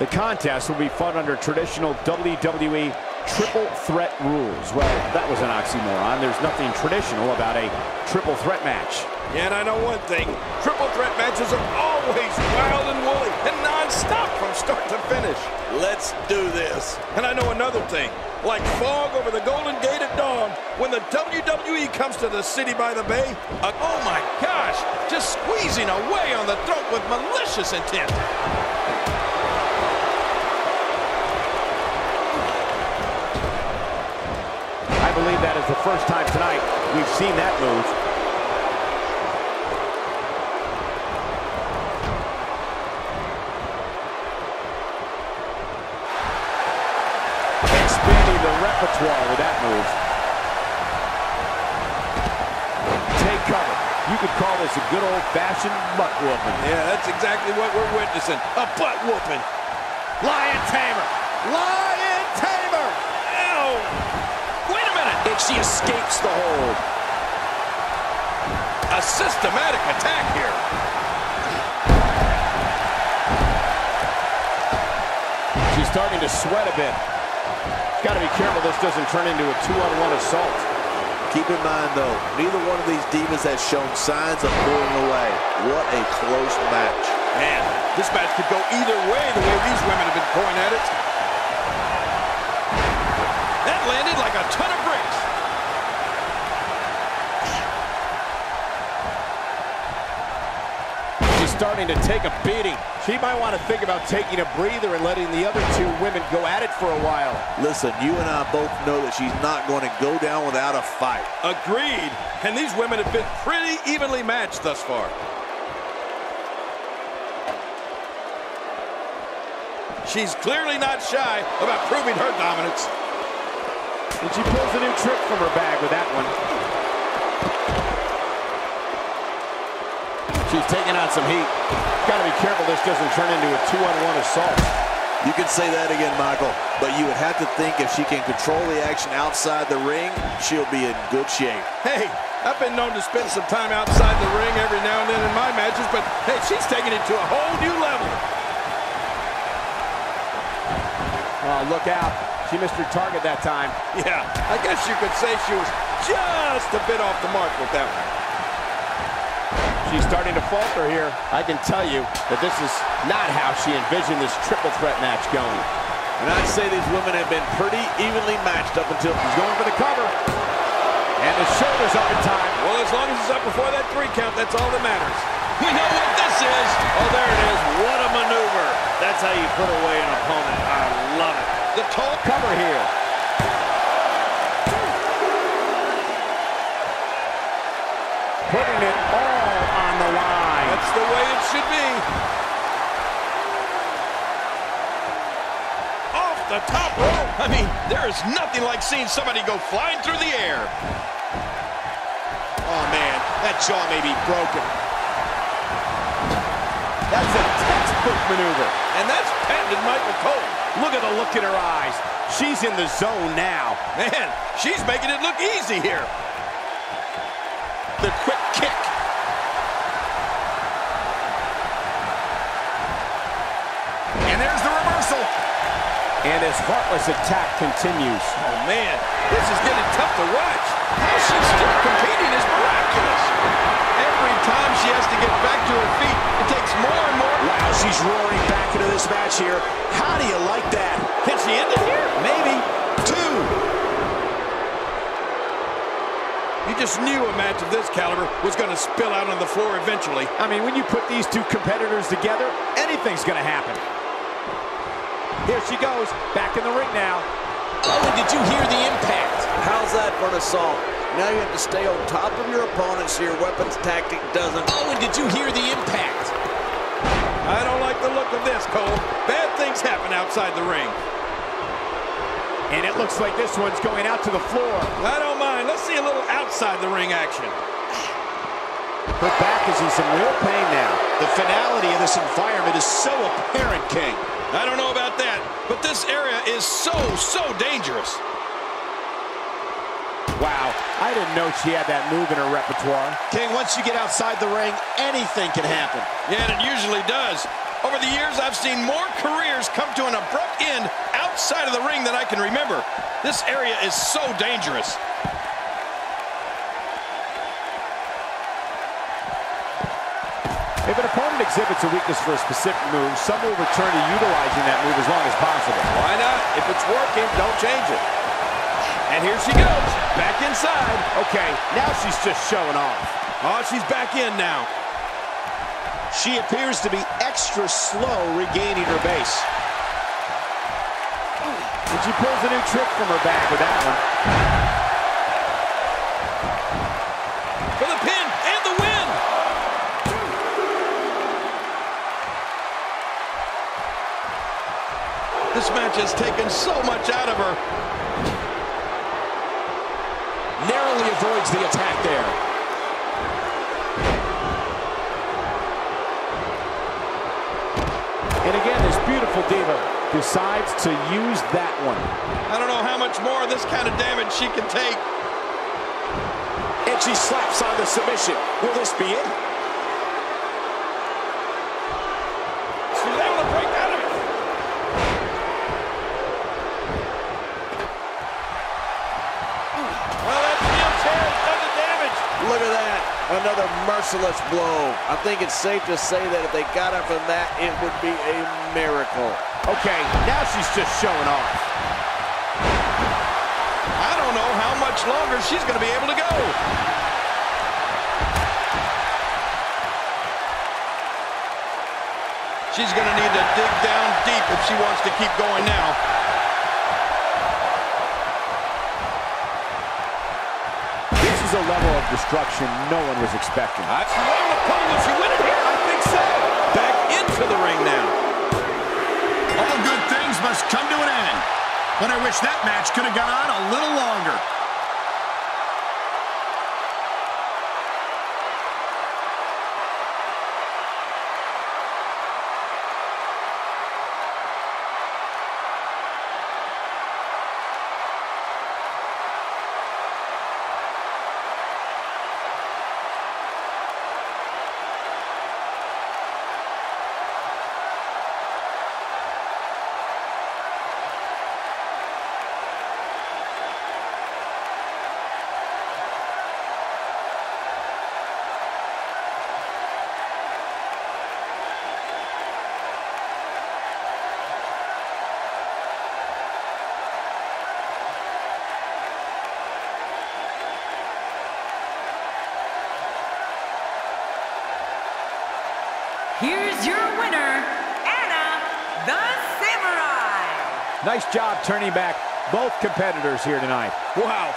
The contest will be fought under traditional WWE triple threat rules. Well, that was an oxymoron. There's nothing traditional about a triple threat match. Yeah, and I know one thing. Triple threat matches are always wild and woolly and non-stop from start to finish. Let's do this. And I know another thing. Like fog over the Golden Gate at dawn, when the WWE comes to the city by the bay, uh, oh my gosh, just squeezing away on the throat with malicious intent. Believe that is the first time tonight we've seen that move. Expanding the repertoire with that move. Take cover. You could call this a good old-fashioned butt whooping. Yeah, that's exactly what we're witnessing. A butt whooping. Lion Tamer! Lion Tamer! Ow! Wait a minute! And she escapes the hold. A systematic attack here. She's starting to sweat a bit. Got to be careful this doesn't turn into a two-on-one assault. Keep in mind, though, neither one of these divas has shown signs of pulling away. What a close match. Man, this match could go either way the way these women have been going at it. That landed like a ton of bricks. Starting to take a beating. She might want to think about taking a breather and letting the other two women go at it for a while. Listen, you and I both know that she's not going to go down without a fight. Agreed. And these women have been pretty evenly matched thus far. She's clearly not shy about proving her dominance. And she pulls a new trick from her bag with that one. She's taking on some heat. Got to be careful this doesn't turn into a two-on-one assault. You can say that again, Michael, but you would have to think if she can control the action outside the ring, she'll be in good shape. Hey, I've been known to spend some time outside the ring every now and then in my matches, but hey, she's taking it to a whole new level. Oh, look out. She missed her target that time. Yeah, I guess you could say she was just a bit off the mark with that one. She's starting to falter here. I can tell you that this is not how she envisioned this triple threat match going. And I'd say these women have been pretty evenly matched up until She's going for the cover. And the shoulder's up in time. Well, as long as it's up before that three count, that's all that matters. We know what this is. Oh, there it is. What a maneuver. That's how you put away an opponent. I love it. The toe Cover here. Putting it all on the line. That's the way it should be. Off the top rope. I mean, there is nothing like seeing somebody go flying through the air. Oh, man, that jaw may be broken. That's a textbook maneuver. And that's patented Michael Cole. Look at the look in her eyes. She's in the zone now. Man, she's making it look easy here. The quick kick. And his heartless attack continues. Oh, man, this is getting tough to watch. How she's still competing is miraculous. Every time she has to get back to her feet, it takes more and more. Wow, she's roaring back into this match here. How do you like that? Can she end it here? Maybe two. You just knew a match of this caliber was going to spill out on the floor eventually. I mean, when you put these two competitors together, anything's going to happen. Here she goes, back in the ring now. Oh, did you hear the impact? How's that for an assault? Now you have to stay on top of your opponent so your weapons tactic doesn't. Oh, and did you hear the impact? I don't like the look of this, Cole. Bad things happen outside the ring. And it looks like this one's going out to the floor. I don't mind. Let's see a little outside the ring action. Her back is in some real pain now. The finality of this environment is so apparent, King. I don't know about that, but this area is so, so dangerous. Wow, I didn't know she had that move in her repertoire. King, once you get outside the ring, anything can happen. Yeah, and it usually does. Over the years, I've seen more careers come to an abrupt end outside of the ring than I can remember. This area is so dangerous. If an opponent exhibits a weakness for a specific move, some will return to utilizing that move as long as possible. Why not? If it's working, don't change it. And here she goes, back inside. Okay, now she's just showing off. Oh, she's back in now. She appears to be extra slow regaining her base. And she pulls a new trick from her back with that one. This match has taken so much out of her. Narrowly avoids the attack there. And again, this beautiful diva decides to use that one. I don't know how much more of this kind of damage she can take. And she slaps on the submission. Will this be it? Another merciless blow. I think it's safe to say that if they got up from that, it would be a miracle. Okay, now she's just showing off. I don't know how much longer she's going to be able to go. She's going to need to dig down deep if she wants to keep going now. Is a level of destruction no one was expecting. I see able to pull. Will she win it here? I think so. Back into the ring now. All good things must come to an end. But I wish that match could have gone on a little longer. Here's your winner, Anna the Samurai. Nice job turning back both competitors here tonight. Wow.